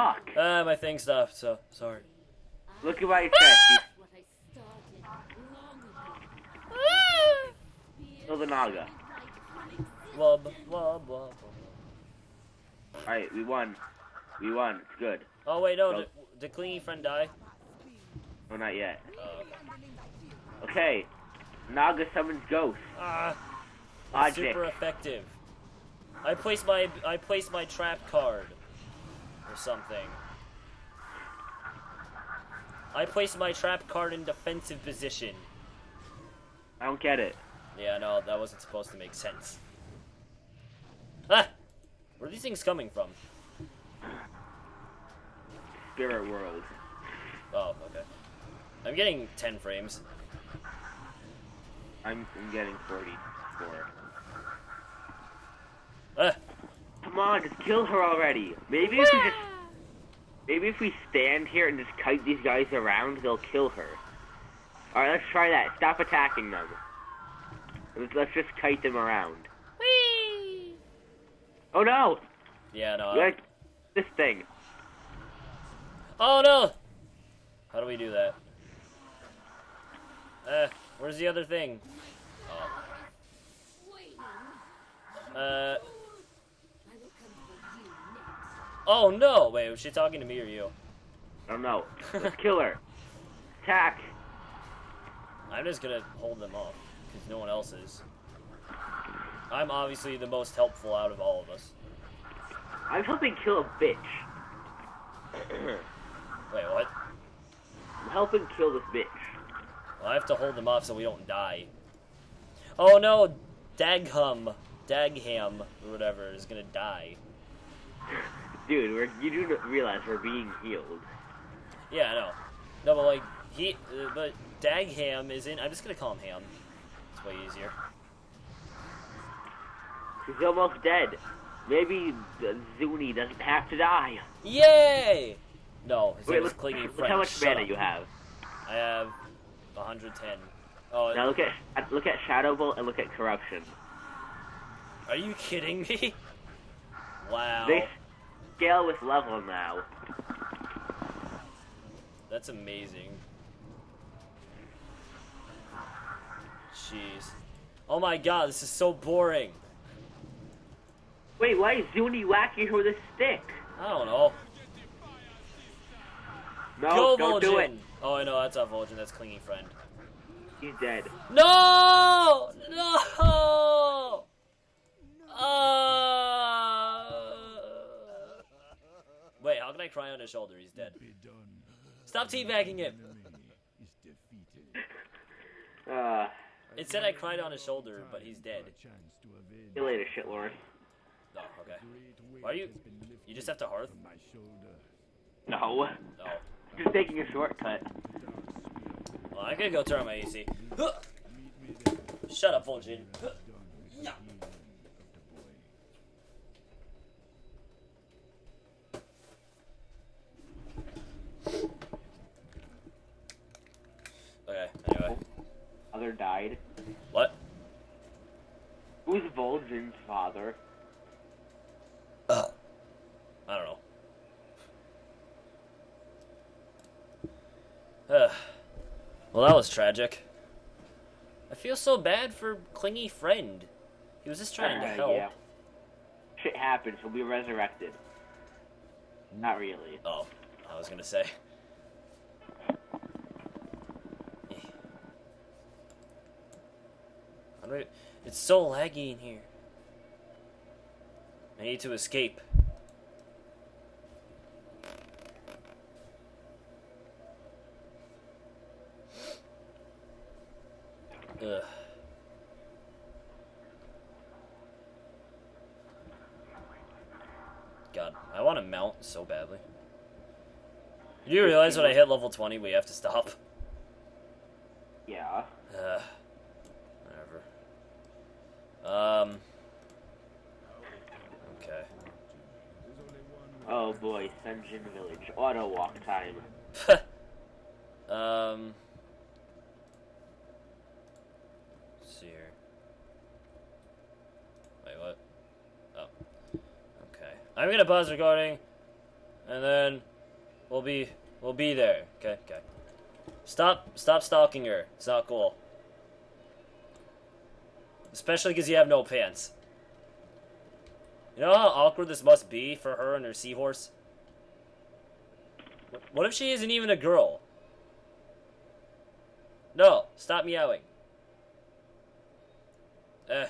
fuck? Ah, my thing stopped. So sorry. Look at my chest. What I started long ago. Kill the Naga. Wub, wub, wub, wub. Alright, we won. We won. It's good. Oh wait, no. Oh. Did, did clingy friend die? No, not yet. Oh, okay. Okay. Naga summons ghost. Ah, Logic. super effective. I placed my I placed my trap card or something. I placed my trap card in defensive position. I don't get it. Yeah, no, that wasn't supposed to make sense. Ah! Where are these things coming from? Spirit world. Oh, okay. I'm getting 10 frames. I'm, I'm getting 44. Ah! Come on, just kill her already. Maybe if we just, maybe if we stand here and just kite these guys around, they'll kill her. All right, let's try that. Stop attacking them. Let's, let's just kite them around. Whee! Oh no! Yeah, no. You gotta- this thing. Oh no! How do we do that? Uh, where's the other thing? Oh. Uh. I will come for you next. Oh no! Wait, was she talking to me or you? I don't know. Let's kill her. Attack. I'm just gonna hold them off because no one else is. I'm obviously the most helpful out of all of us. I'm helping kill a bitch. Wait, what? I'm helping kill this bitch. Well, I have to hold them off so we don't die. Oh no! Daghum, Dagham, or whatever, is gonna die. Dude, we're, you do realize we're being healed. Yeah, I know. No, but like he, uh, but Dagham is in. I'm just gonna call him Ham. It's way easier. He's almost dead. Maybe Zuni doesn't have to die. Yay! No, his Wait, name is look, Clinging look Friend. how much Shut mana up. you have. I have 110. Oh, Now look at look at Shadow Bolt and look at Corruption. are you kidding me? Wow, They scale with level now. that's amazing. Jeez. Oh my god, this is so boring. Wait, why is Zuni whacking her with a stick? I don't know. No, Go don't do it. Oh, I know, that's not Vol'jin, that's Clinging Friend. He's dead. No! No! Uh... Wait, how can I cry on his shoulder? He's dead. Stop teabagging him! Uh, It said I cried on his shoulder, but he's dead. see you later, shitlord. Oh, okay. Why are you... You just have to hearth? No, No. just taking a shortcut. Well, I could go turn on my AC. Shut up, Vol'jin. Okay, anyway. Father died. What? Who's Vol'jin's father? Uh, I don't know. Ugh. well, that was tragic. I feel so bad for Clingy Friend. He was just trying to Uh, help. yeah. Shit happens. He'll be resurrected. Not really. Oh, I was gonna say. How It's so laggy in here. I need to escape. Ugh. God, I want to mount so badly. Do You realize when I hit level 20, we have to stop? Yeah. Uh, Dungeon Village. Auto walk time. um. Let's see here. Wait, what? Oh. Okay. I'm gonna pause recording, and then we'll be we'll be there. Okay. Okay. Stop! Stop stalking her. It's not cool. Especially because you have no pants. You know how awkward this must be for her and her seahorse? What if she isn't even a girl? No, stop meowing. Eh.